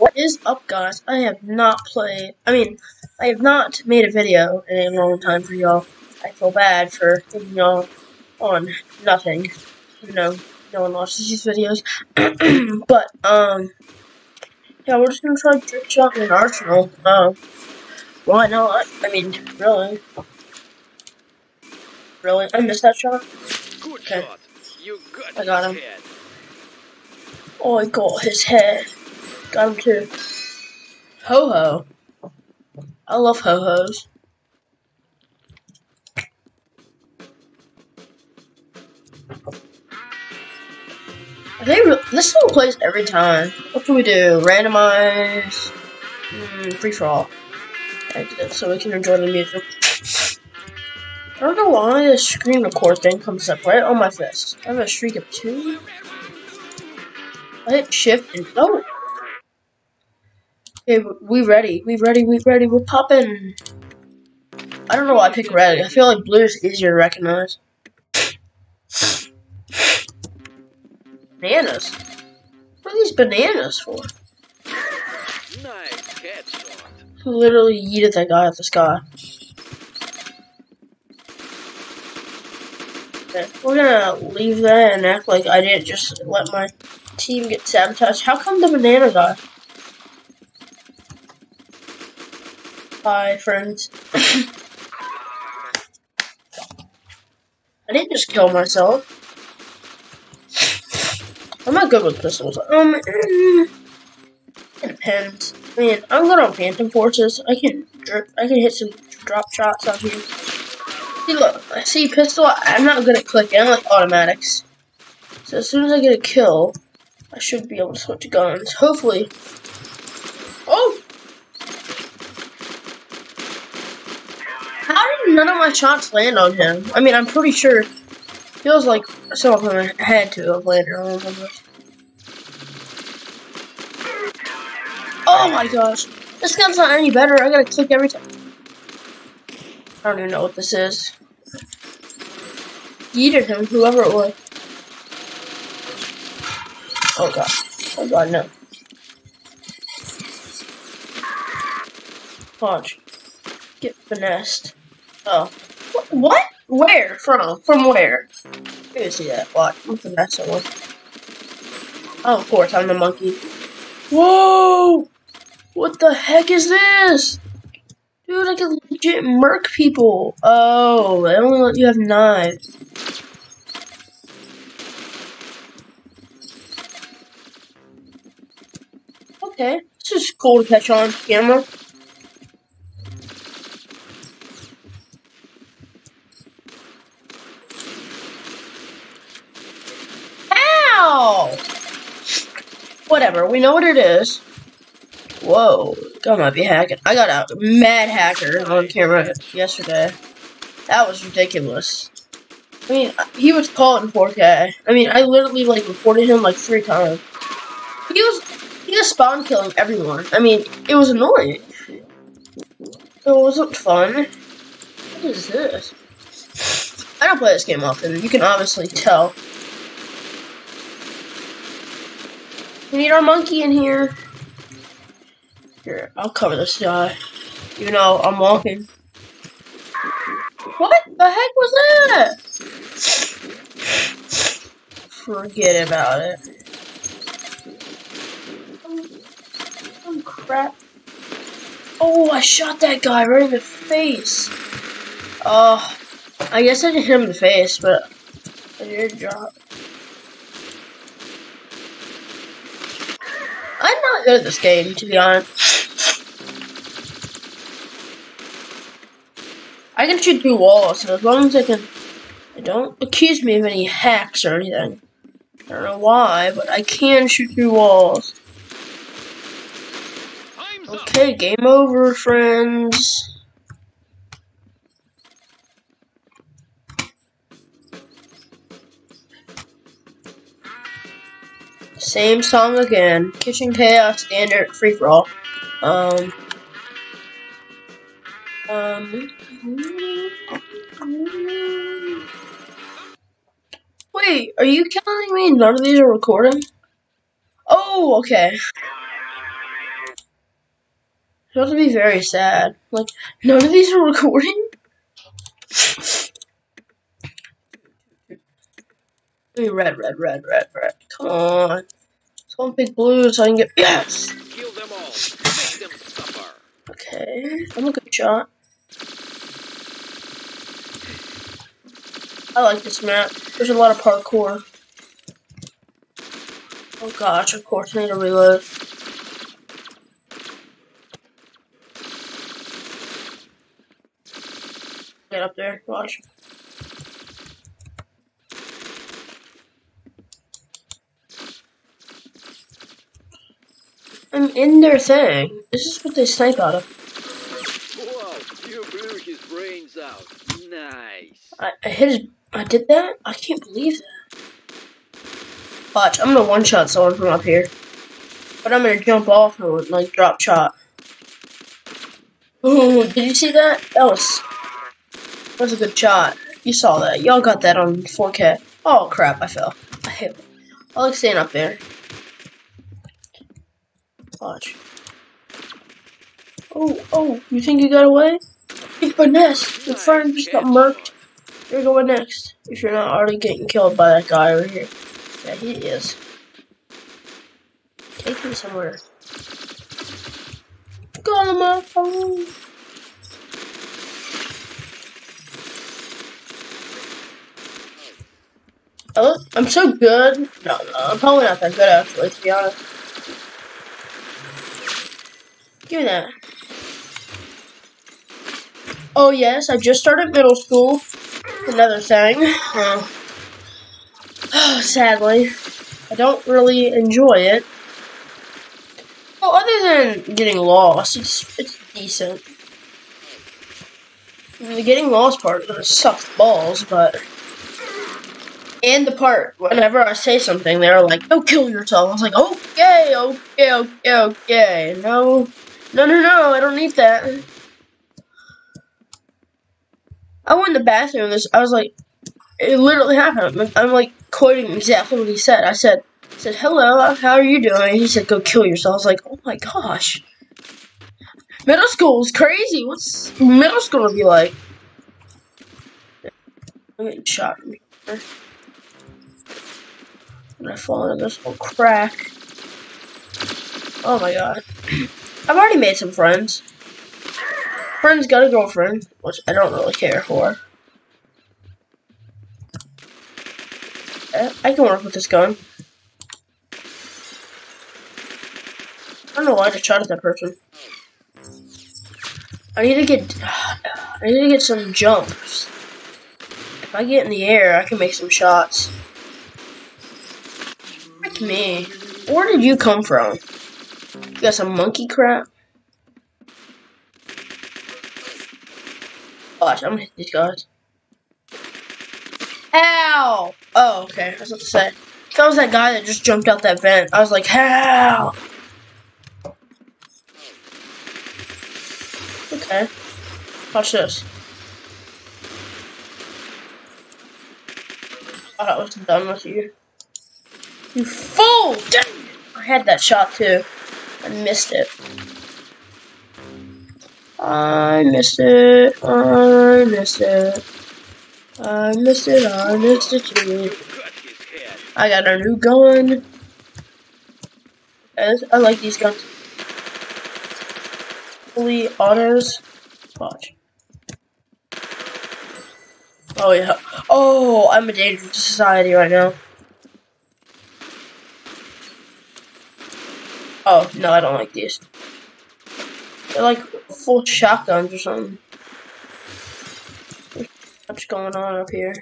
What is up, guys? I have not played. I mean, I have not made a video in a long time for y'all. I feel bad for putting y'all on nothing. You know, no one watches these videos. but, um, yeah, we're just gonna try trick shot in Arsenal. Um, why not? I mean, really. Really? I missed that shot? Good Okay. shot. You got I got him. head. Oh, I got his head. Him too. Ho ho. I love ho hos. Re- this one plays every time. What do we do? Randomize. Mm, free for all. So we can enjoy the music. I don't know why the screen record thing comes up right on my fist. I have a streak of two. I hit shift and oh. Okay, we ready. We ready. We ready. We're popping. I don't know why I picked red. I feel like blue is easier to recognize. Bananas. What are these bananas for? Nice catch, Who literally yeeted that guy at the sky? Okay, we're gonna leave that and act like I didn't just let my team get sabotaged. How come the banana guy? Hi, friends. I didn't just kill myself. I'm not good with pistols. Um, mm, it depends. I mean, I'm good on Phantom Forces. I can drip, I can hit some drop shots out here. See, look, I see pistol. I'm not good at clicking. I like automatics. So as soon as I get a kill, I should be able to switch guns. Hopefully. Oh! How did none of my shots land on him? I mean, I'm pretty sure. Feels like some of them had to have landed on him. Oh my gosh. This gun's not any better. I gotta click every time. I don't even know what this is. Yeeted him, whoever it was. Oh god. Oh god, no. Punch. Get finessed. Oh. What? Where? From? From where? Didn't see that. Watch. I'm finesse someone. Oh, of course, I'm the monkey. Whoa! What the heck is this? Dude, I can legit murk people. Oh, they only let you have knives. Okay, this is cool to catch on camera. Whatever, we know what it is. Whoa, God might be hacking. I got a mad hacker on camera yesterday. That was ridiculous. I mean, he was caught in 4K. I mean, I literally like reported him like three times. He was he was spawn killing everyone. I mean, it was annoying. It wasn't fun. What is this? I don't play this game often. You can obviously tell. We need our monkey in here. Here, I'll cover this guy. You know, I'm walking. What the heck was that? Forget about it. Oh, crap. Oh, I shot that guy right in the face. Oh, I guess I didn't hit him in the face, but I did drop. I'm not good at this game, to be honest. I can shoot through walls, so as long as I can... Don't accuse me of any hacks or anything. I don't know why, but I can shoot through walls. Okay, game over, friends. Same song again. Kitchen Chaos, standard, free for all. Um. Um. Wait, are you telling me none of these are recording? Oh, okay. Have to be very sad. Like, none of these are recording? Red, red, red, red, red. Come on. Someone pick blue so I can get. Yes! Kill them all. Make them suffer. Okay, I'm a good shot. I like this map. There's a lot of parkour. Oh gosh, of course I need to reload. Get up there, watch. I'm in their thing. This is what they snipe out of. Wow, you blew his brains out. Nice. I, I hit his. I did that? I can't believe that. Watch, I'm gonna one shot someone from up here. But I'm gonna jump off and like drop shot. Ooh, did you see that? That was. That was a good shot. You saw that. Y'all got that on 4K. Oh crap, I fell. I hit. I like staying up there. Watch. Oh, oh, you think you got away? Big finesse. Your friend just got murked. You're going next. If you're not already getting killed by that guy over here. Yeah, he is. Take me somewhere. My phone. Oh, I'm so good. No, no, I'm probably not that good actually, to be honest. Give that. Oh yes, I just started middle school. Another thing. Uh, sadly, I don't really enjoy it. Well, other than getting lost, it's it's decent. The getting lost part sucks balls, but and the part whenever I say something, they're like, "Go kill yourself." I was like, "Okay, okay, okay, okay." No, no, no, no. I don't need that. I went in the bathroom. This I was like, it literally happened. I'm like quoting exactly what he said. I said, I said, "Hello, how are you doing?" He said, "Go kill yourself." I was like, "Oh my gosh." Middle school is crazy. What's middle school gonna be like? I'm getting shot from here. And I fall into this little crack. Oh my god. I've already made some friends. Friend's got a girlfriend, which I don't really care for. Eh, I can work with this gun. I don't know why I just shot at that person. I need to get. I need to get some jumps. If I get in the air, I can make some shots. Frick me. Where did you come from? You got some monkey crap? Gosh, I'm gonna hit these guys. Ow! Oh, okay. I was about to say. That was that guy that just jumped out that vent. I was like, how? Okay. Watch this. I thought I was done with you. You fool! Dang! I had that shot too. Missed it. I missed it. I missed it. I missed it. I missed it too. I got a new gun. I like these guns. Fully autos. Watch. Oh yeah. Oh, I'm a danger to society right now. Oh, no, I don't like these. They're like full shotguns or something. What's going on up here.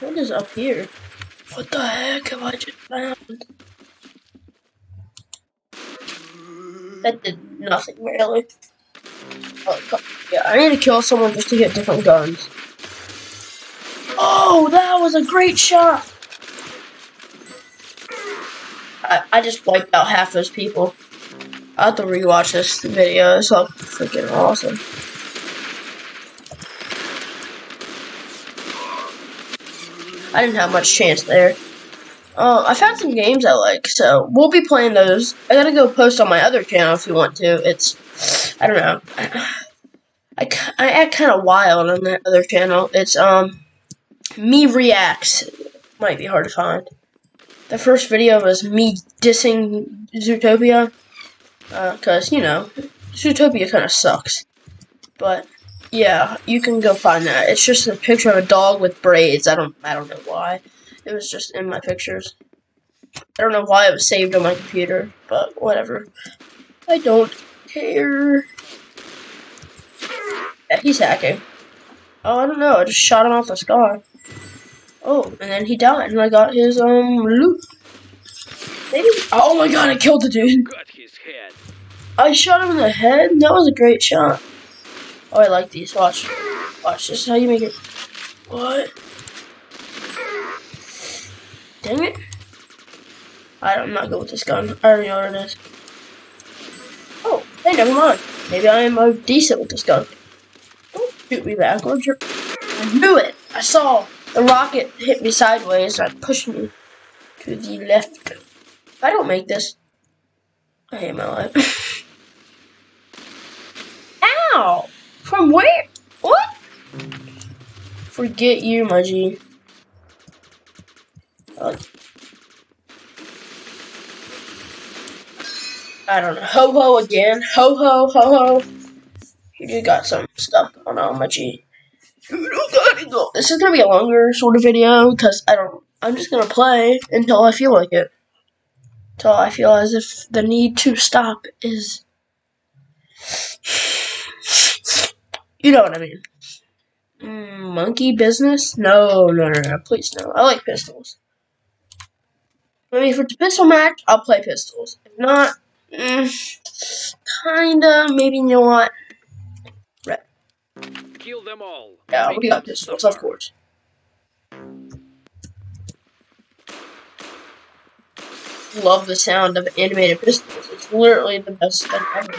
What is up here? What the heck have I just found? That did nothing really. Oh, yeah, I need to kill someone just to get different guns. Oh, that was a great shot! I, I just wiped out half those people. I have to rewatch this video. It's all freaking awesome. I didn't have much chance there. Uh, I found some games I like, so we'll be playing those. I gotta go post on my other channel if you want to. It's I don't know. I, I act kind of wild on that other channel. It's um me reacts. Might be hard to find. The first video was me dissing Zootopia, uh, cause you know Zootopia kind of sucks. But yeah, you can go find that. It's just a picture of a dog with braids. I don't I don't know why. It was just in my pictures. I don't know why it was saved on my computer, but whatever. I don't care. Yeah, he's hacking. Oh, I don't know. I just shot him off the sky. Oh, and then he died, and I got his um loot. Maybe. Oh my god! I killed the dude. Got his head. I shot him in the head. That was a great shot. Oh, I like these. Watch. Watch. This is how you make it. What? Dang it. I don't, I'm not good with this gun. I already know what it is. Oh, hey, never mind. Maybe I am uh, decent with this gun. Don't shoot me backwards. I knew it. I saw the rocket hit me sideways and pushed me to the left. If I don't make this, I hate my life. Ow! From where? What? Forget you. Uh, I don't know. Ho ho again. Ho ho ho ho. You got some stuff going on, my G. This is gonna be a longer sort of video because I don't. I'm just gonna play until I feel like it. Until I feel as if the need to stop is. You know what I mean. Mm, monkey business? No, no, no, no. Please no. I like pistols. I mean, if it's a pistol match, I'll play pistols. If not, mm, kinda. Maybe you know what? Right. Kill them all. Yeah, we got pistols, suffer. of course. Love the sound of animated pistols. It's literally the best thing ever.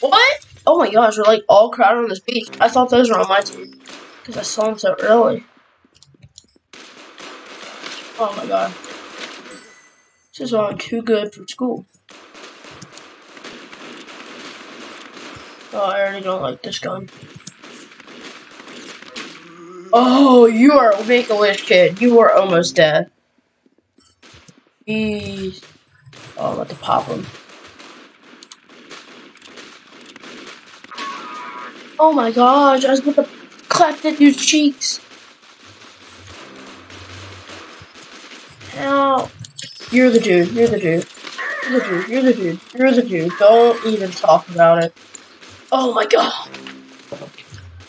What? Oh my gosh, we're like all crowded on this beach. I thought those were on my team because I saw them so early. Oh my god. This is all too good for school. Oh, I already don't like this gun. Oh, you are a make-a-wish kid. You are almost dead. Jeez. Oh, I'm about to pop him. Oh my gosh, I was about to clap that dude's cheeks. Ow. You're the dude, you're the dude. You're the dude, you're the dude, you're the dude. Don't even talk about it. Oh my god.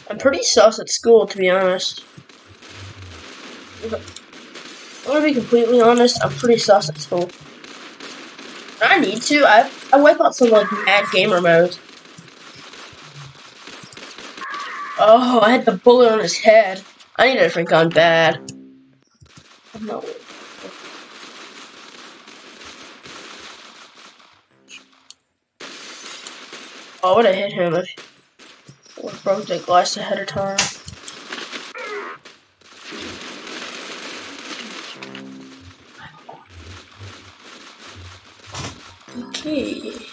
I'm pretty sus at school, to be honest. I'm gonna be completely honest, I'm pretty sus at school. I need to. I I wipe out some like mad gamer modes. Oh, I had the bullet on his head. I need a different gun bad. Oh, I would have hit him if I broke the glass ahead of time. Okay.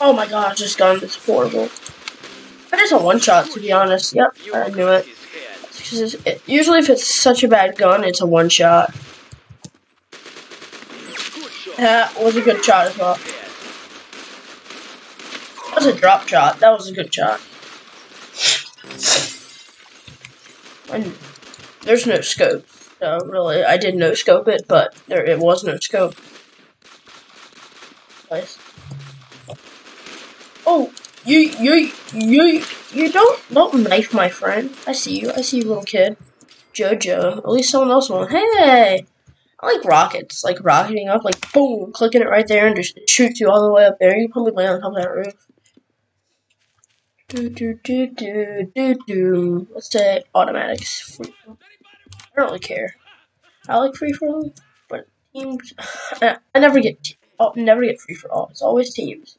Oh my god, this gun is horrible. But it's a one shot, to be honest. Yep, I knew it. it- Usually, if it's such a bad gun, it's a one shot. That was a good shot as well. That was a drop shot. That was a good shot. And there's no scope. So really, I did no scope it, but there it was no scope. Nice. Oh, you you you you don't don't knife my friend. I see you. I see you, little kid. Jojo. At least someone else won. Hey, I like rockets. Like rocketing up, like boom, clicking it right there and just shoots you all the way up there. You probably land on top of that roof. Do do do do do do. Let's say automatics. I don't really care. I like free for all, but teams. I, never get. Oh, never get free for all. It's always teams.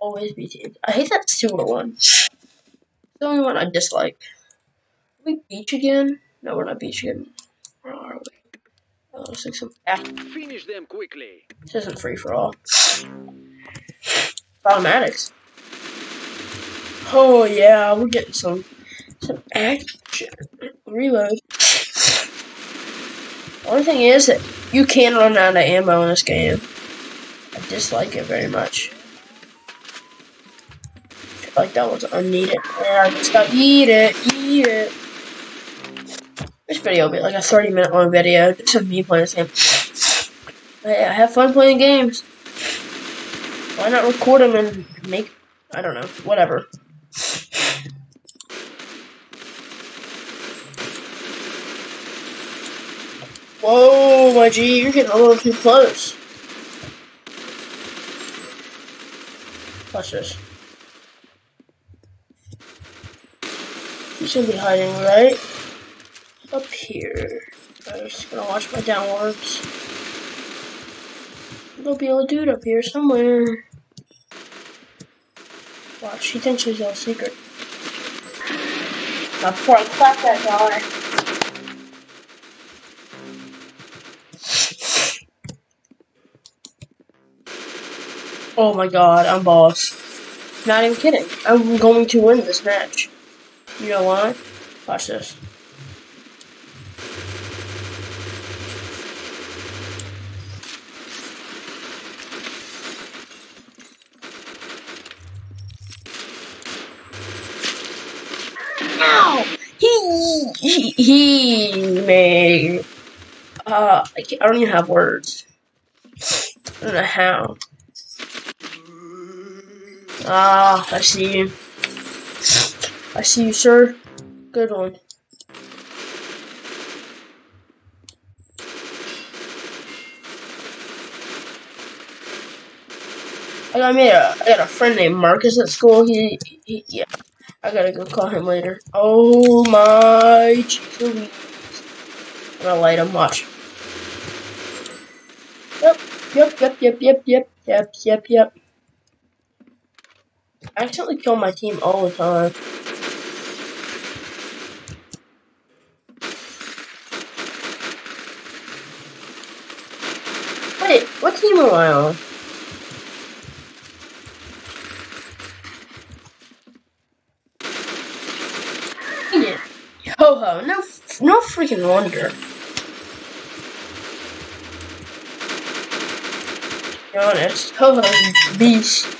Always be teams. I hate that sewer one. It's The only one I dislike. Are we beach again? No, we're not beach again. Where are Uh, looks like some. Ah, Finish them quickly. this isn't free for all. Automatics. Oh yeah, we're getting some some action. Reload. Only thing is that you can run out of ammo in this game. I dislike it very much. Like that was unneeded. And I just got eat it, eat it. This video will be like a 30 minute long video just of me playing this game. But yeah, I have fun playing games. Why not record them and make, I don't know, whatever. Whoa, my G, you're getting a little too close. Watch this. You should be hiding right up here. I'm just gonna watch my downwards. There'll be a dude up here somewhere. Watch, she thinks he's all secret. Now before I clap that guy. Oh my god, I'm boss. Not even kidding. I'm going to win this match. You know why? Watch this. Ow! He, he, he may. Uh, I, I don't even have words. I don't know how. Ah, I see. I see you, sir. Good one. I me a, I got a friend named Marcus at school. He, he, yeah. I gotta go call him later. Oh my. I'm gonna light him. Watch. Yep, yep, yep, yep, yep, yep, yep, yep, yep. I accidentally kill my team all the time. Wait, what team am I on? Ho ho, no, no freaking wonder. Be honest, ho ho's beast.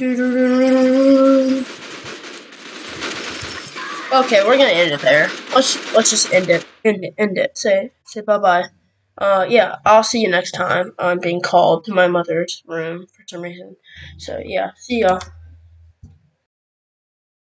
Okay, we're gonna end it there. Let's let's just end it. End it. End it. Say say bye bye. Uh, yeah, I'll see you next time. I'm being called to my mother's room for some reason. So yeah, see y'all.